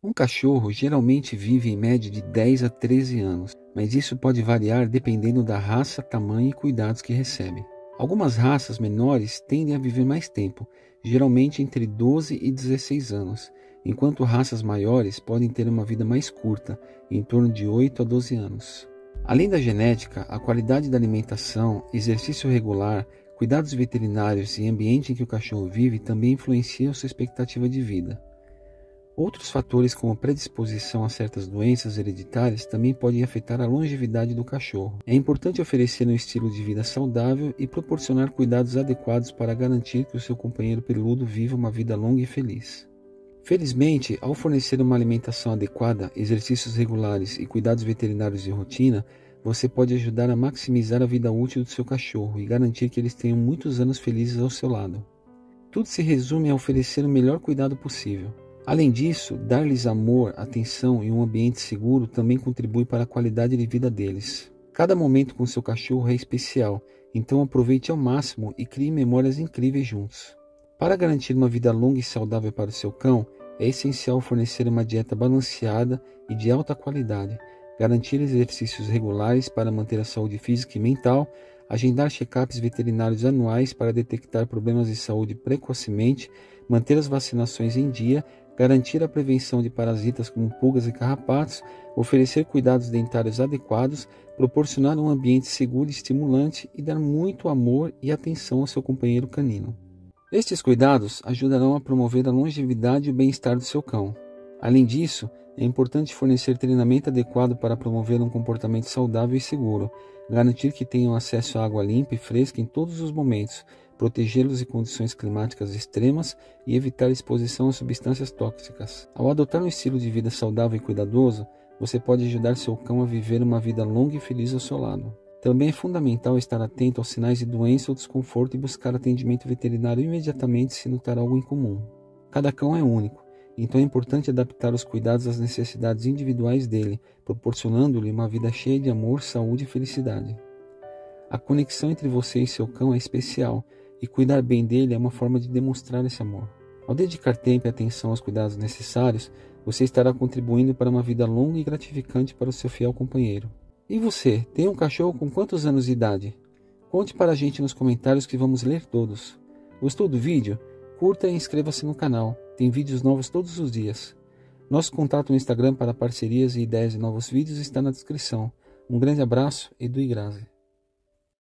Um cachorro geralmente vive em média de 10 a 13 anos, mas isso pode variar dependendo da raça, tamanho e cuidados que recebe. Algumas raças menores tendem a viver mais tempo, geralmente entre 12 e 16 anos, enquanto raças maiores podem ter uma vida mais curta, em torno de 8 a 12 anos. Além da genética, a qualidade da alimentação, exercício regular, cuidados veterinários e ambiente em que o cachorro vive também influenciam sua expectativa de vida. Outros fatores, como predisposição a certas doenças hereditárias, também podem afetar a longevidade do cachorro. É importante oferecer um estilo de vida saudável e proporcionar cuidados adequados para garantir que o seu companheiro peludo viva uma vida longa e feliz. Felizmente, ao fornecer uma alimentação adequada, exercícios regulares e cuidados veterinários de rotina, você pode ajudar a maximizar a vida útil do seu cachorro e garantir que eles tenham muitos anos felizes ao seu lado. Tudo se resume a oferecer o melhor cuidado possível. Além disso, dar-lhes amor, atenção e um ambiente seguro também contribui para a qualidade de vida deles. Cada momento com seu cachorro é especial, então aproveite ao máximo e crie memórias incríveis juntos. Para garantir uma vida longa e saudável para o seu cão, é essencial fornecer uma dieta balanceada e de alta qualidade, garantir exercícios regulares para manter a saúde física e mental, agendar check-ups veterinários anuais para detectar problemas de saúde precocemente, manter as vacinações em dia garantir a prevenção de parasitas como pulgas e carrapatos, oferecer cuidados dentários adequados, proporcionar um ambiente seguro e estimulante e dar muito amor e atenção ao seu companheiro canino. Estes cuidados ajudarão a promover a longevidade e o bem-estar do seu cão. Além disso, é importante fornecer treinamento adequado para promover um comportamento saudável e seguro, garantir que tenham acesso à água limpa e fresca em todos os momentos, protegê-los de condições climáticas extremas e evitar exposição a substâncias tóxicas. Ao adotar um estilo de vida saudável e cuidadoso, você pode ajudar seu cão a viver uma vida longa e feliz ao seu lado. Também é fundamental estar atento aos sinais de doença ou desconforto e buscar atendimento veterinário imediatamente se notar algo incomum. Cada cão é único, então é importante adaptar os cuidados às necessidades individuais dele, proporcionando-lhe uma vida cheia de amor, saúde e felicidade. A conexão entre você e seu cão é especial e cuidar bem dele é uma forma de demonstrar esse amor. Ao dedicar tempo e atenção aos cuidados necessários, você estará contribuindo para uma vida longa e gratificante para o seu fiel companheiro. E você, tem um cachorro com quantos anos de idade? Conte para a gente nos comentários que vamos ler todos. Gostou do vídeo? Curta e inscreva-se no canal. Tem vídeos novos todos os dias. Nosso contato no Instagram para parcerias e ideias de novos vídeos está na descrição. Um grande abraço, Edu e Grazi.